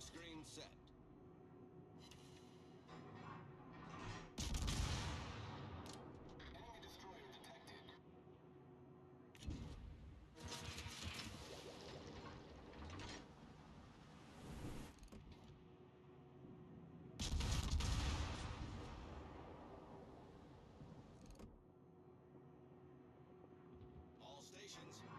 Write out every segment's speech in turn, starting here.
Screen set. Enemy destroyer detected. All stations,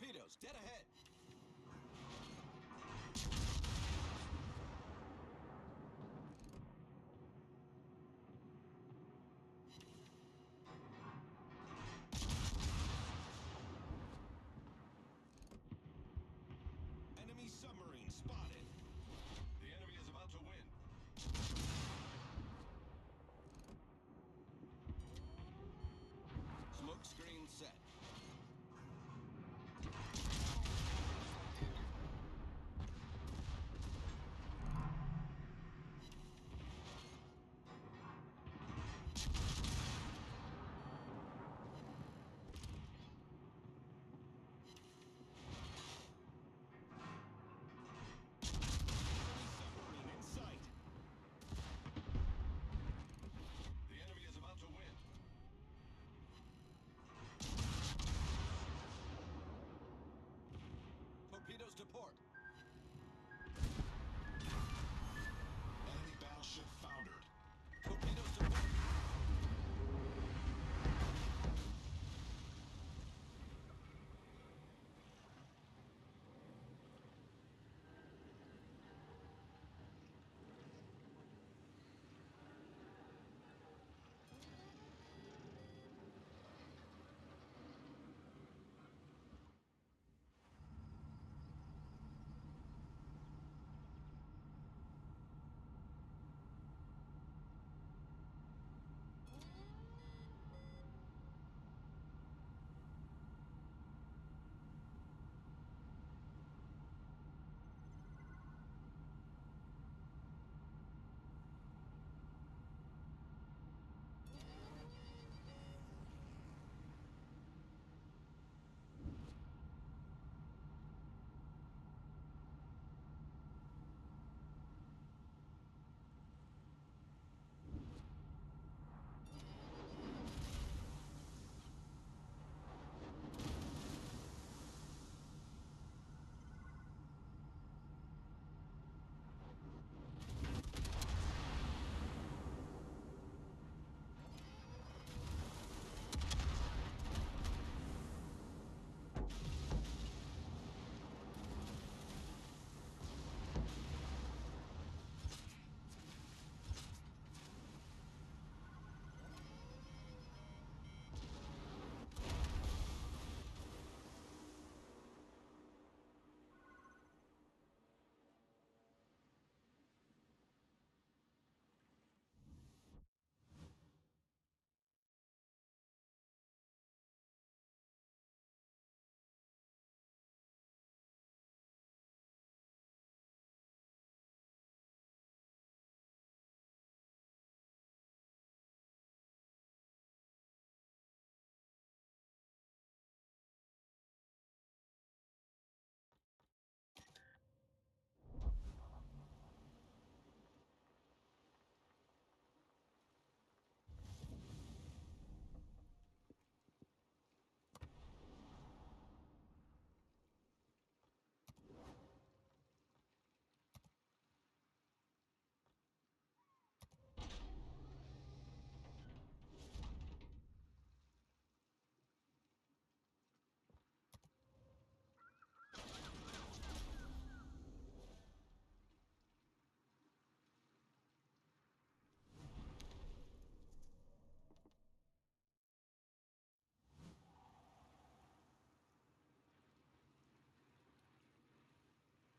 torpedoes, dead ahead. Enemy submarine spotted. The enemy is about to win. Smoke screen set.